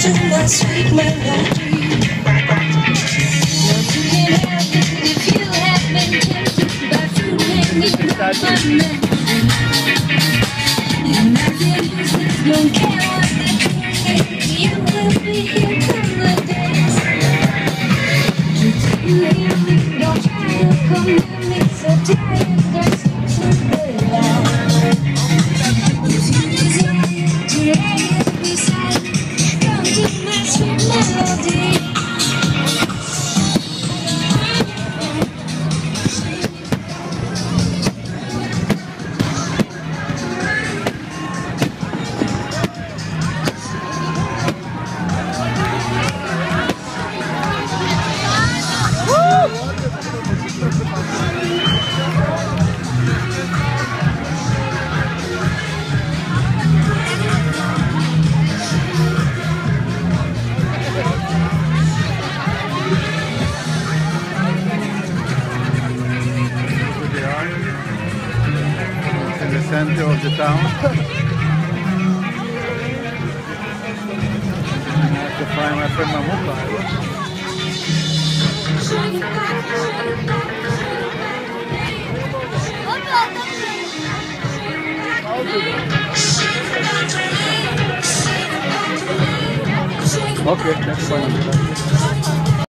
to my sweet melody. You can it if you have been tempted by fruit hanging from my don't care what. You will be. You don't try to come me. So tired, melody. Center of the town. I have to find my friend Mamuka. Okay, next one.